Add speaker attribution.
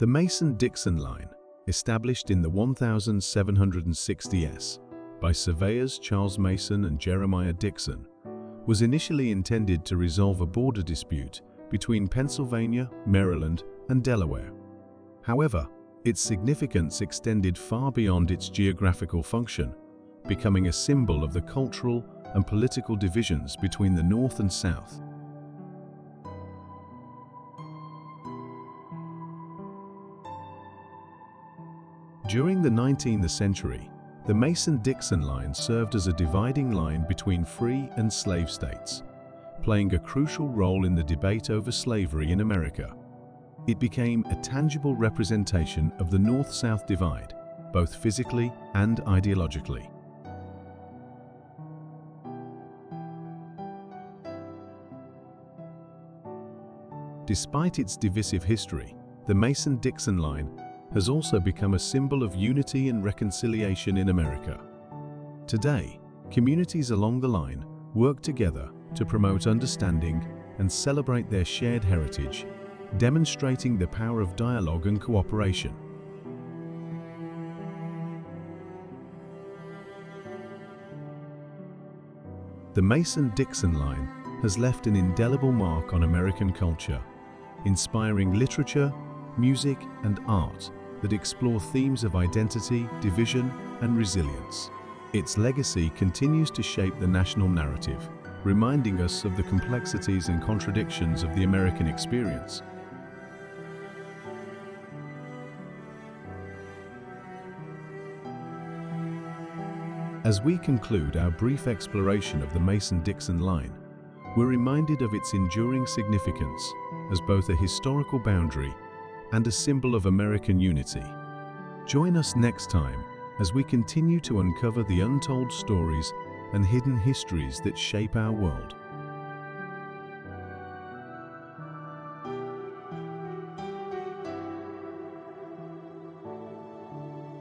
Speaker 1: The Mason-Dixon line, established in the 1760s by surveyors Charles Mason and Jeremiah Dixon, was initially intended to resolve a border dispute between Pennsylvania, Maryland, and Delaware. However, its significance extended far beyond its geographical function, becoming a symbol of the cultural and political divisions between the North and South. During the 19th century, the Mason-Dixon line served as a dividing line between free and slave states, playing a crucial role in the debate over slavery in America. It became a tangible representation of the North-South divide, both physically and ideologically. Despite its divisive history, the Mason-Dixon line has also become a symbol of unity and reconciliation in America. Today, communities along the line work together to promote understanding and celebrate their shared heritage, demonstrating the power of dialogue and cooperation. The Mason-Dixon line has left an indelible mark on American culture, inspiring literature, music and art that explore themes of identity, division and resilience. Its legacy continues to shape the national narrative, reminding us of the complexities and contradictions of the American experience. As we conclude our brief exploration of the Mason-Dixon line, we're reminded of its enduring significance as both a historical boundary and a symbol of American unity. Join us next time as we continue to uncover the untold stories and hidden histories that shape our world.